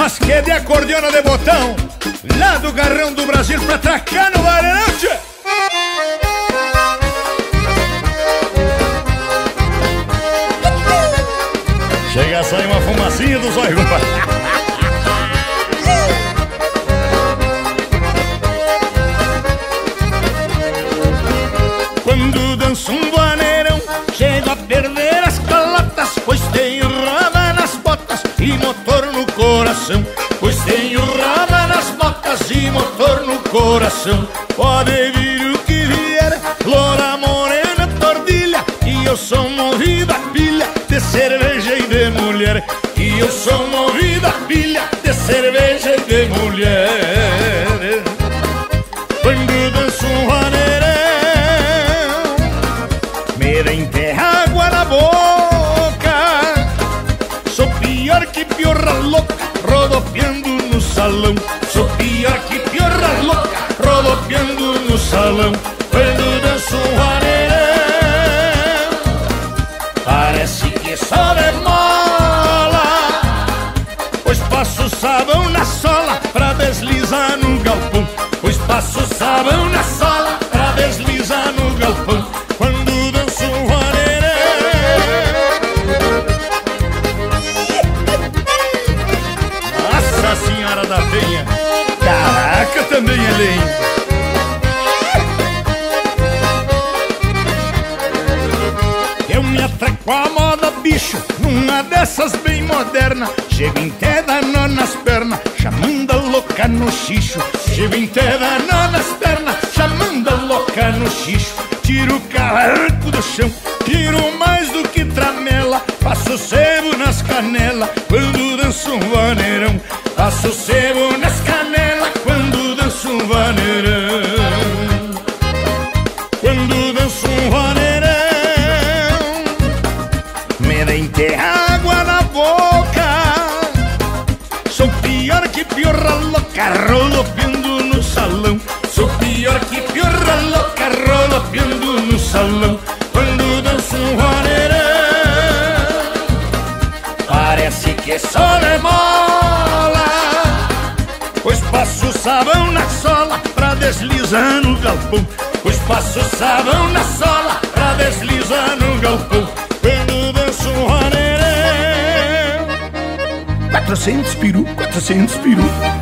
Mas que de acordeona de botão Lá do garrão do Brasil pra tracar no varante Chega a sair uma fumacinha dos olhos, Quando danço um coração Pode vir o que vier Loura morena tordilha E eu sou movida pilha De cerveja e de mulher E eu sou movida pilha De cerveja e de mulher Quando danço um vaneirão Me dá enterra água na boca. Sou pior que piorra louca Rodopiando no salão no salão Quando danço vaneirão Parece que só demola Pois passo sabão na sola Pra deslizar no galpão. Pois passo sabão na sola Pra deslizar no galpão Quando danço um vaneirão Nossa Senhora da Penha Caraca, também é lindo atraco a moda, bicho, numa dessas bem moderna. Em queda, nó nas pernas, chamando a louca no xixo. Em queda, nó nas pernas, chamando a louca no xixo. Tiro o calarco do chão, tiro mais do que tramela. Passo sebo nas canelas, quando danço um vaneirão. Passo sebo nas canelas, Enterra água na boca. Sou pior que piorra louca Rodopiando no salão. Sou pior que piorra louca Rodopiando no salão. Quando danço um vaneirão Parece que só demola Pois passo sabão na sola pra deslizar no galpão. Pois passo sabão na sola pra deslizar no galpão 400 peru, 400 peru